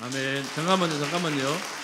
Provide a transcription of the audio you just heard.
아멘. 잠깐만요, 잠깐만요.